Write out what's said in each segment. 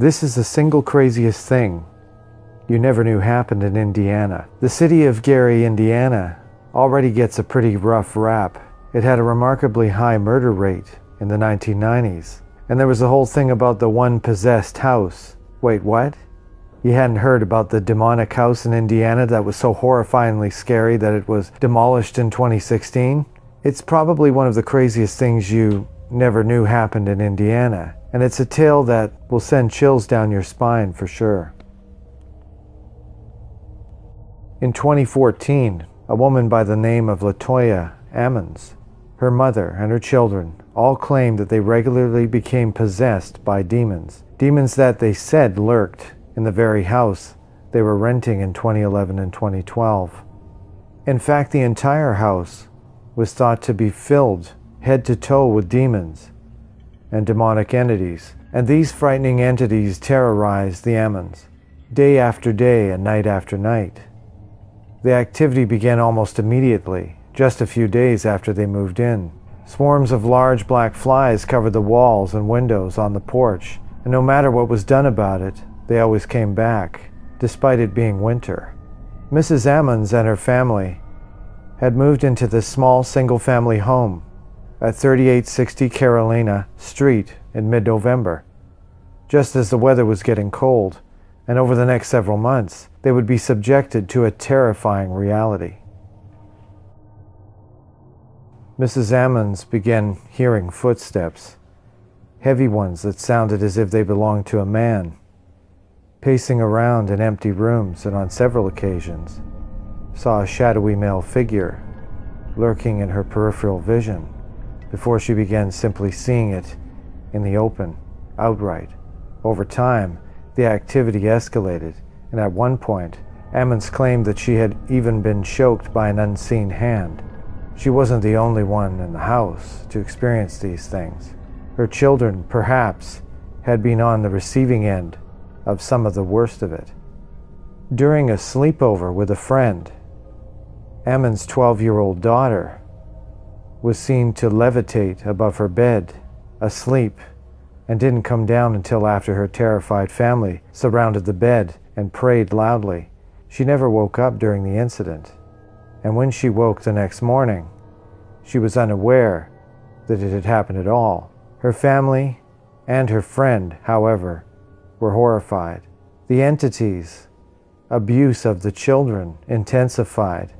This is the single craziest thing you never knew happened in Indiana. The city of Gary, Indiana, already gets a pretty rough rap. It had a remarkably high murder rate in the 1990s. And there was the whole thing about the one possessed house. Wait, what? You hadn't heard about the demonic house in Indiana that was so horrifyingly scary that it was demolished in 2016? It's probably one of the craziest things you never knew happened in Indiana, and it's a tale that will send chills down your spine for sure. In 2014, a woman by the name of Latoya Ammons, her mother, and her children all claimed that they regularly became possessed by demons. Demons that they said lurked in the very house they were renting in 2011 and 2012. In fact, the entire house was thought to be filled head to toe with demons and demonic entities, and these frightening entities terrorized the Ammons day after day and night after night. The activity began almost immediately, just a few days after they moved in. Swarms of large black flies covered the walls and windows on the porch, and no matter what was done about it, they always came back, despite it being winter. Mrs. Ammons and her family had moved into this small single family home at 3860 Carolina Street in mid November, just as the weather was getting cold, and over the next several months, they would be subjected to a terrifying reality. Mrs. Ammons began hearing footsteps, heavy ones that sounded as if they belonged to a man pacing around in empty rooms and on several occasions saw a shadowy male figure lurking in her peripheral vision before she began simply seeing it in the open, outright. Over time, the activity escalated, and at one point, Ammons claimed that she had even been choked by an unseen hand. She wasn't the only one in the house to experience these things. Her children, perhaps, had been on the receiving end of some of the worst of it. During a sleepover with a friend, Ammons' 12 year old daughter was seen to levitate above her bed, asleep, and didn't come down until after her terrified family surrounded the bed and prayed loudly. She never woke up during the incident, and when she woke the next morning, she was unaware that it had happened at all. Her family and her friend, however, were horrified. The entities' abuse of the children intensified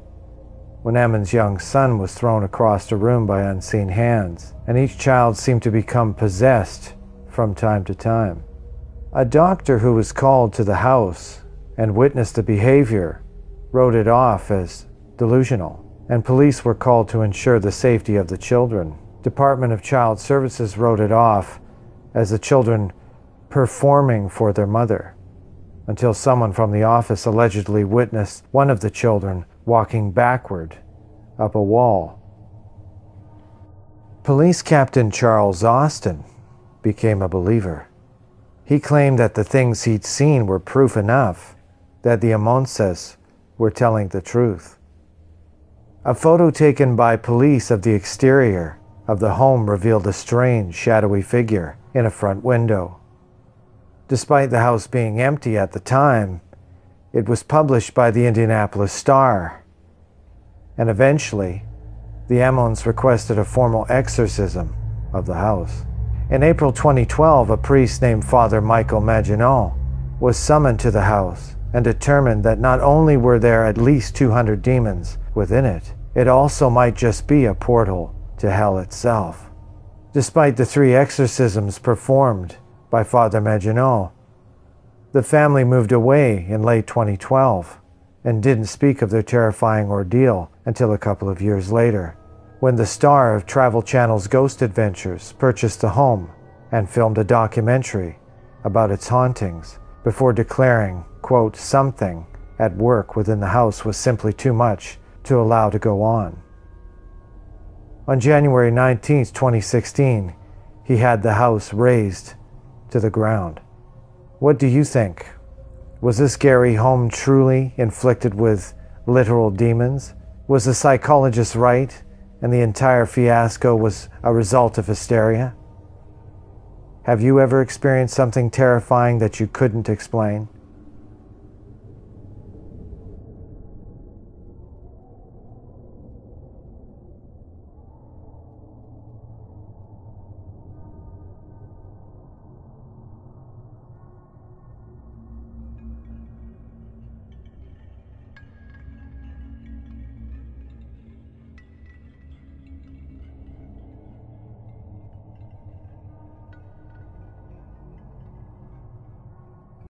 when Ammons' young son was thrown across the room by unseen hands, and each child seemed to become possessed from time to time. A doctor who was called to the house and witnessed the behavior wrote it off as delusional, and police were called to ensure the safety of the children. Department of Child Services wrote it off as the children performing for their mother until someone from the office allegedly witnessed one of the children walking backward up a wall. Police Captain Charles Austin became a believer. He claimed that the things he'd seen were proof enough that the Ammonses were telling the truth. A photo taken by police of the exterior of the home revealed a strange, shadowy figure in a front window. Despite the house being empty at the time, it was published by the Indianapolis Star. And eventually, the Ammons requested a formal exorcism of the house. In April 2012, a priest named Father Michael Maginot was summoned to the house and determined that not only were there at least 200 demons within it, it also might just be a portal to hell itself. Despite the three exorcisms performed by Father Maginot. The family moved away in late 2012 and didn't speak of their terrifying ordeal until a couple of years later, when the star of Travel Channel's Ghost Adventures purchased the home and filmed a documentary about its hauntings before declaring, quote, something at work within the house was simply too much to allow to go on. On January 19, 2016, he had the house razed to the ground. What do you think? Was this Gary home truly inflicted with literal demons? Was the psychologist right and the entire fiasco was a result of hysteria? Have you ever experienced something terrifying that you couldn't explain?